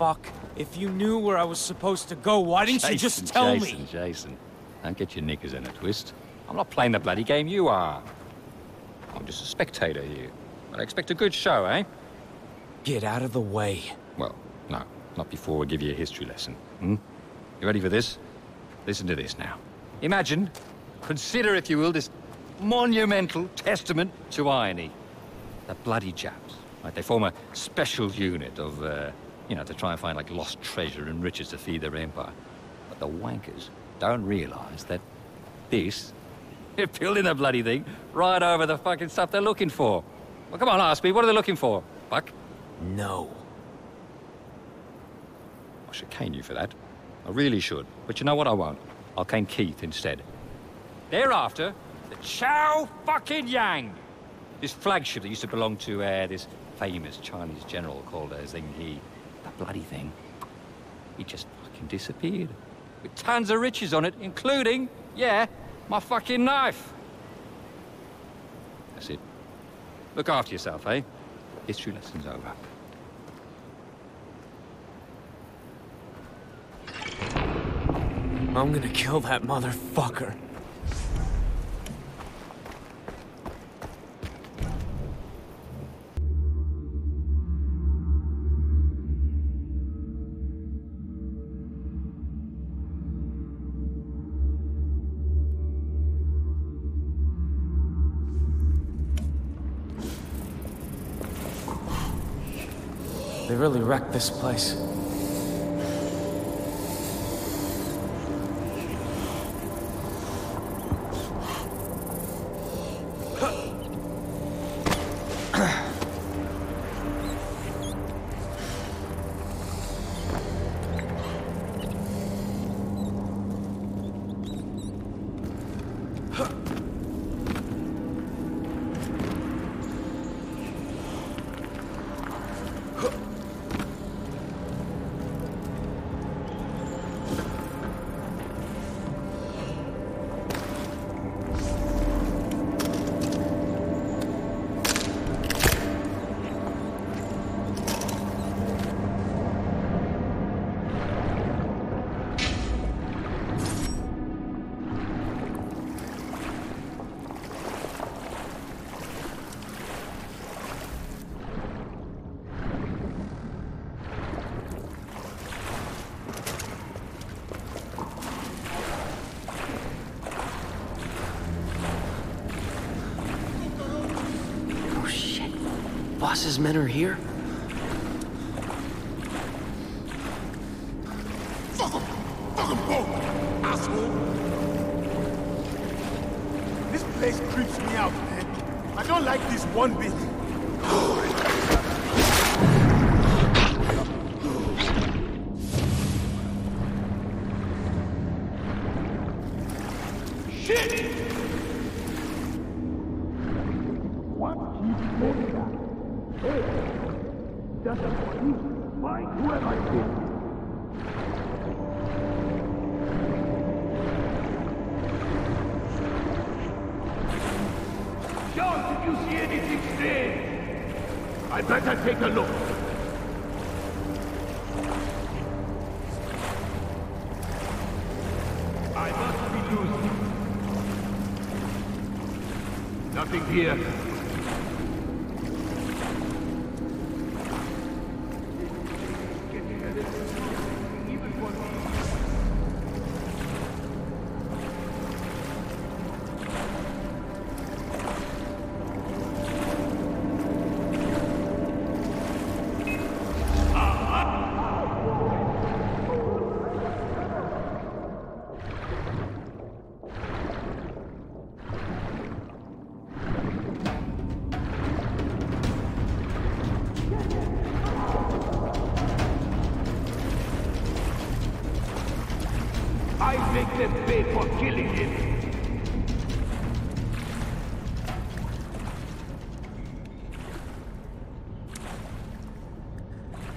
fuck. If you knew where I was supposed to go, why didn't Jason, you just tell Jason, me? Jason, don't get your knickers in a twist. I'm not playing the bloody game you are. I'm just a spectator here. But I expect a good show, eh? Get out of the way. Well, no, not before we give you a history lesson. Hmm? You ready for this? Listen to this now. Imagine, consider if you will, this monumental testament to irony. The bloody Japs, right? They form a special unit of, uh, you know, to try and find like lost treasure and riches to feed their empire. But the wankers don't realize that this, you're building the bloody thing right over the fucking stuff they're looking for. Well, come on, ask me, what are they looking for, Buck? No. I should cane you for that. I really should. But you know what? I won't. I'll cane Keith instead. Thereafter, the Chow fucking Yang. This flagship that used to belong to uh, this famous Chinese general called uh, Zheng He. Bloody thing. He just fucking disappeared. With tons of riches on it, including, yeah, my fucking knife. That's it. Look after yourself, eh? History lesson's over. I'm gonna kill that motherfucker. Really wrecked this place. Boss's men are here? I better take a look. I must be losing. Nothing here.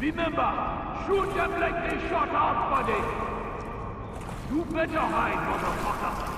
Remember, shoot them like they shot our buddy. You better hide, motherfucker.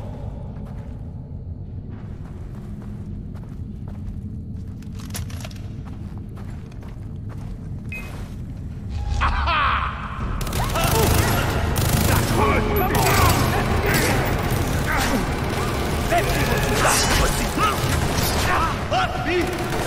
Beat.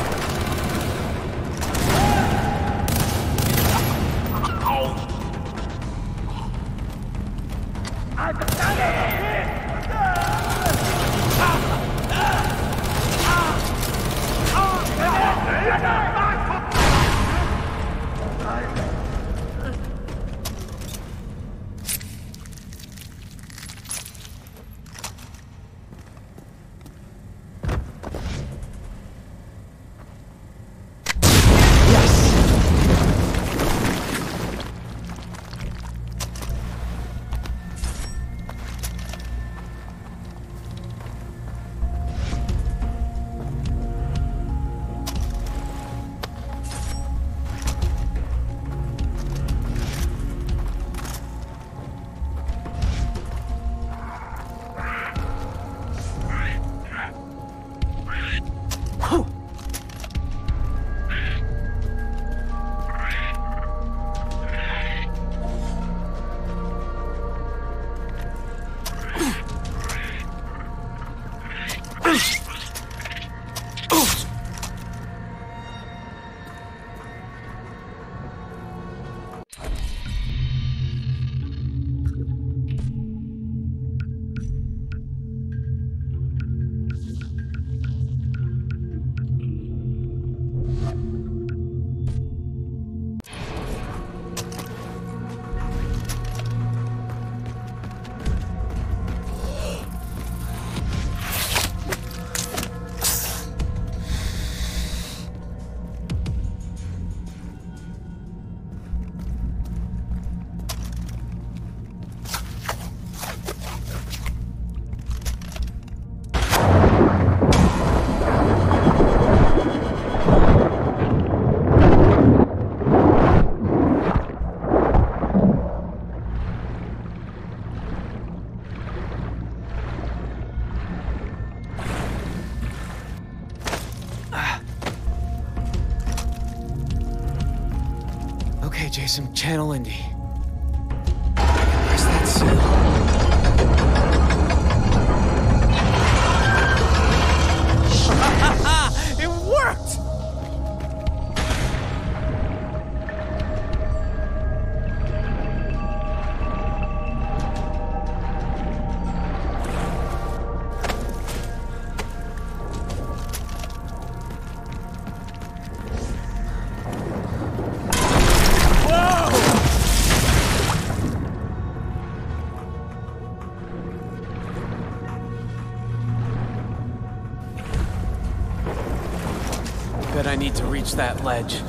Reach that ledge.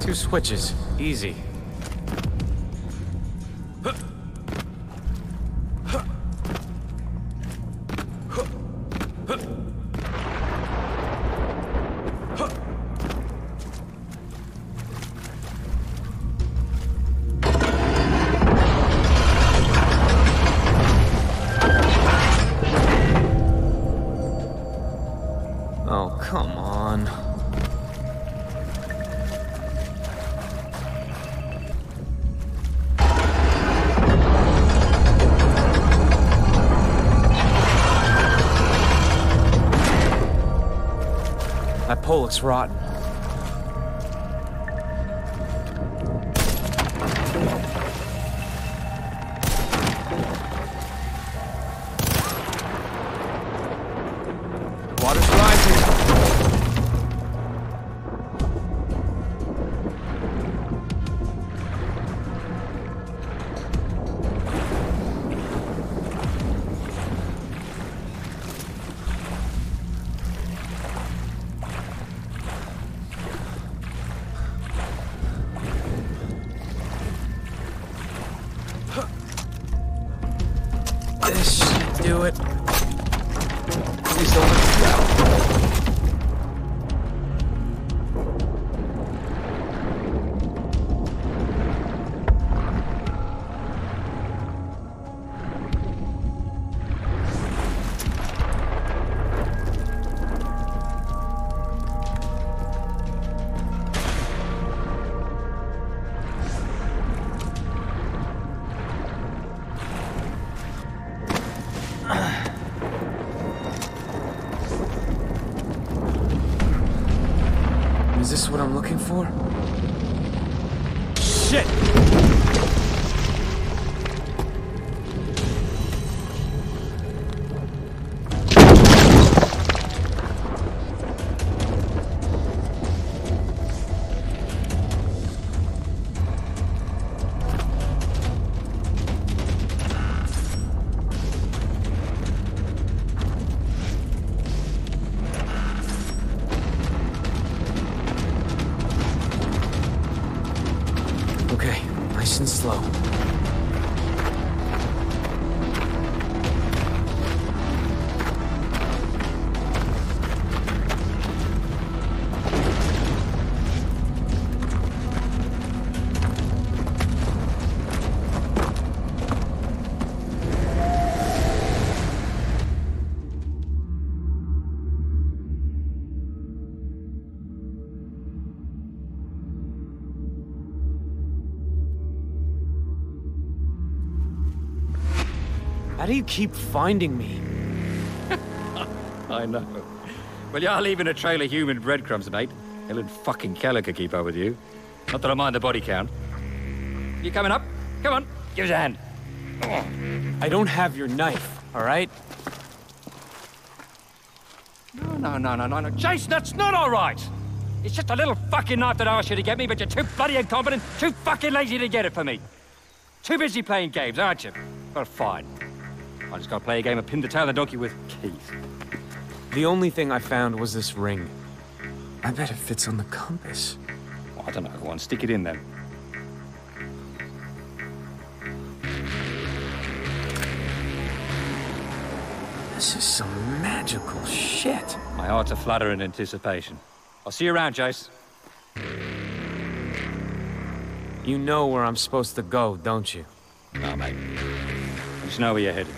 Two switches. Easy. That pole looks rotten. How do you keep finding me? I know. Well, you're leaving a trail of human breadcrumbs, mate. Helen fucking Keller could keep up with you. Not that I mind the body count. You coming up? Come on, give us a hand. I don't have your knife, all right? No, no, no, no, no, no. Jason, that's not all right. It's just a little fucking knife that I asked you to get me, but you're too bloody incompetent, too fucking lazy to get it for me. Too busy playing games, aren't you? Well, fine. I just gotta play a game of pin the tail of the donkey with Keith. The only thing I found was this ring. I bet it fits on the compass. Well, I don't know. Go on, stick it in then. This is some magical shit. My heart's a flutter in anticipation. I'll see you around, Jace. You know where I'm supposed to go, don't you? No, mate. I just know where you're headed.